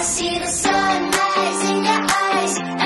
I see the sun rising your eyes.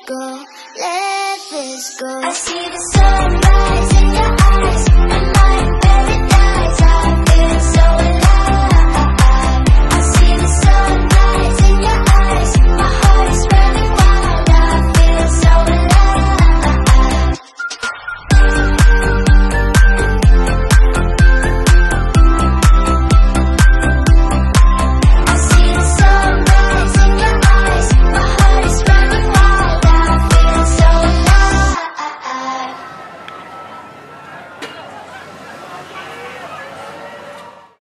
go, let this go. I see the sunrise.